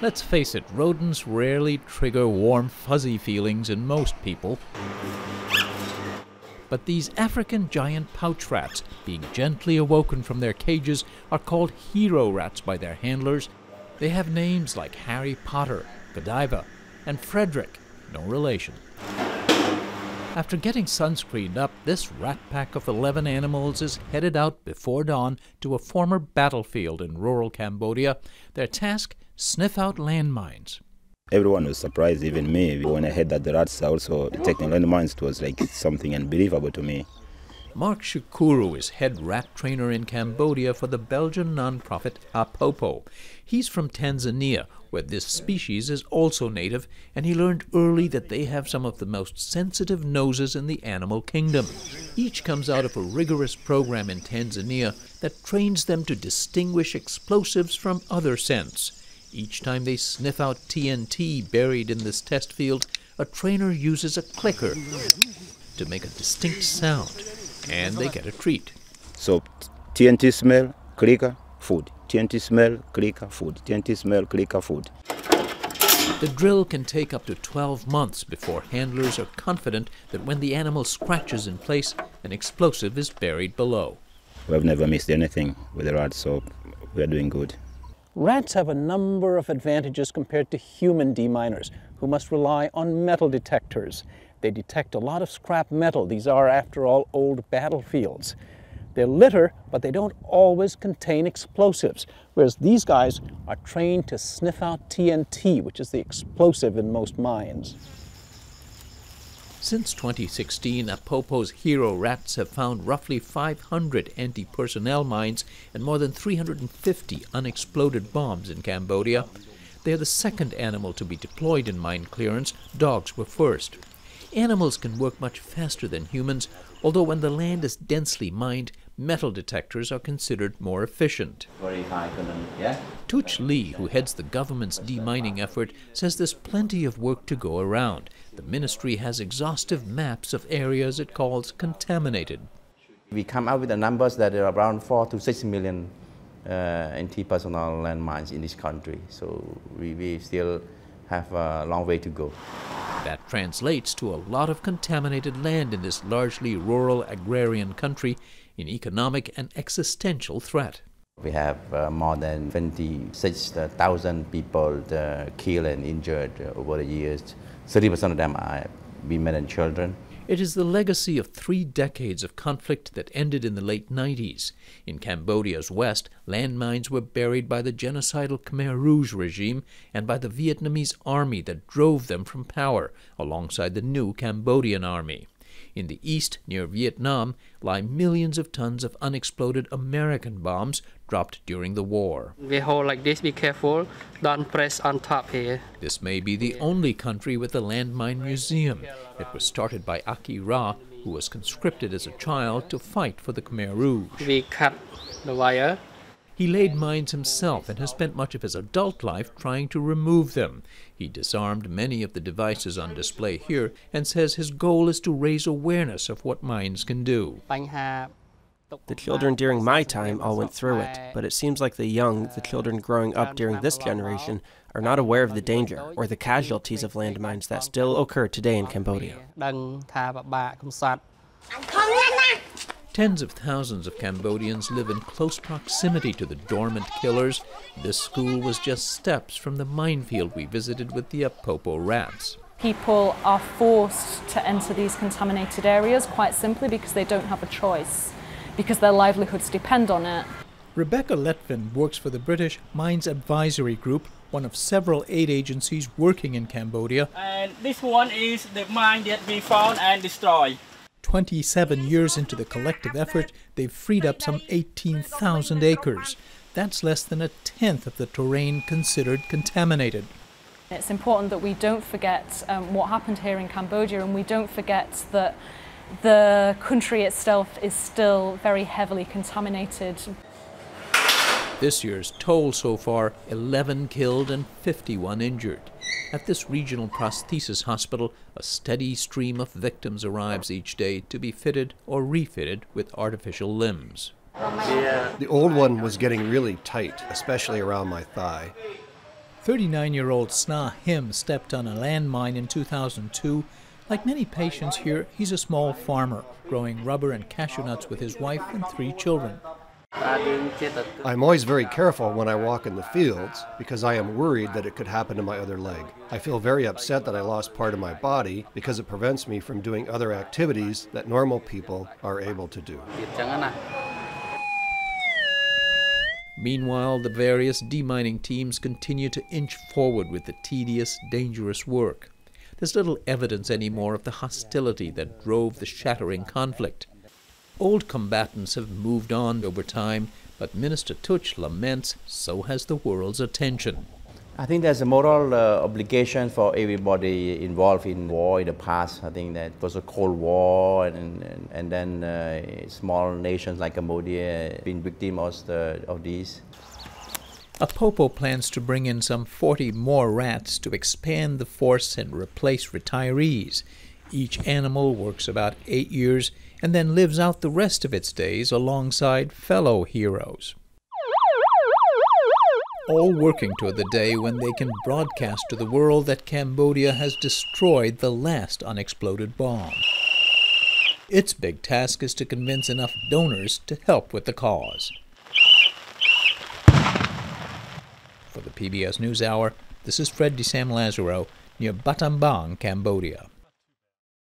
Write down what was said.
Let's face it, rodents rarely trigger warm, fuzzy feelings in most people. But these African giant pouch rats, being gently awoken from their cages, are called hero rats by their handlers. They have names like Harry Potter, Godiva, and Frederick, no relation. After getting sunscreened up, this rat pack of 11 animals is headed out before dawn to a former battlefield in rural Cambodia. Their task sniff out landmines. Everyone was surprised, even me. When I heard that the rats are also detecting landmines, it was like something unbelievable to me. Mark Shukuru is head rat trainer in Cambodia for the Belgian nonprofit Apopo. He's from Tanzania, where this species is also native, and he learned early that they have some of the most sensitive noses in the animal kingdom. Each comes out of a rigorous program in Tanzania that trains them to distinguish explosives from other scents. Each time they sniff out TNT buried in this test field, a trainer uses a clicker to make a distinct sound, and they get a treat. So TNT smell, clicker, food. TNT smell, clicker, food. TNT smell, clicker, food. The drill can take up to 12 months before handlers are confident that when the animal scratches in place, an explosive is buried below. We've never missed anything with the rats, so we're doing good. Rats have a number of advantages compared to human deminers, who must rely on metal detectors. They detect a lot of scrap metal. These are, after all, old battlefields. They litter, but they don't always contain explosives, whereas these guys are trained to sniff out TNT, which is the explosive in most mines. Since 2016, Apopo's hero rats have found roughly 500 anti personnel mines and more than 350 unexploded bombs in Cambodia. They are the second animal to be deployed in mine clearance. Dogs were first. Animals can work much faster than humans, although when the land is densely mined, metal detectors are considered more efficient. Very high yeah? Thuch Lee, who heads the government's demining effort, says there's plenty of work to go around. The ministry has exhaustive maps of areas it calls contaminated. We come out with the numbers that there are around 4 to 6 million uh, anti-personnel landmines in this country. So we, we still have a long way to go. That translates to a lot of contaminated land in this largely rural agrarian country, an economic and existential threat. We have uh, more than 26,000 people uh, killed and injured over the years. 30% of them are women and children. It is the legacy of three decades of conflict that ended in the late 90s. In Cambodia's west, landmines were buried by the genocidal Khmer Rouge regime and by the Vietnamese army that drove them from power, alongside the new Cambodian army. In the east, near Vietnam, lie millions of tons of unexploded American bombs dropped during the war. We hold like this, be careful, don't press on top here. This may be the only country with a landmine museum. It was started by Aki Ra, who was conscripted as a child to fight for the Khmer Rouge. We cut the wire. He laid mines himself and has spent much of his adult life trying to remove them. He disarmed many of the devices on display here and says his goal is to raise awareness of what mines can do. The children during my time all went through it, but it seems like the young, the children growing up during this generation, are not aware of the danger or the casualties of landmines that still occur today in Cambodia. Tens of thousands of Cambodians live in close proximity to the dormant killers. This school was just steps from the minefield we visited with the Apopo rats. People are forced to enter these contaminated areas quite simply because they don't have a choice because their livelihoods depend on it. Rebecca Letvin works for the British Mines Advisory Group, one of several aid agencies working in Cambodia. And this one is the mine that we found and destroyed. 27 years into the collective effort, they've freed up some 18,000 acres. That's less than a tenth of the terrain considered contaminated. It's important that we don't forget um, what happened here in Cambodia and we don't forget that the country itself is still very heavily contaminated. This year's toll so far 11 killed and 51 injured. At this regional prosthesis hospital, a steady stream of victims arrives each day to be fitted or refitted with artificial limbs. The old one was getting really tight, especially around my thigh. 39 year old Sna Him stepped on a landmine in 2002. Like many patients here, he's a small farmer, growing rubber and cashew nuts with his wife and three children. I'm always very careful when I walk in the fields because I am worried that it could happen to my other leg. I feel very upset that I lost part of my body because it prevents me from doing other activities that normal people are able to do. Meanwhile, the various demining teams continue to inch forward with the tedious, dangerous work. There's little evidence anymore of the hostility that drove the shattering conflict. Old combatants have moved on over time, but Minister Thuch laments so has the world's attention. I think there's a moral uh, obligation for everybody involved in war in the past. I think that was a Cold War, and, and, and then uh, small nations like Cambodia been victims of, the, of these. Apopo plans to bring in some 40 more rats to expand the force and replace retirees. Each animal works about eight years and then lives out the rest of its days alongside fellow heroes. All working toward the day when they can broadcast to the world that Cambodia has destroyed the last unexploded bomb. Its big task is to convince enough donors to help with the cause. For the PBS NewsHour, this is Fred de Sam Lazaro near Battambang, Cambodia.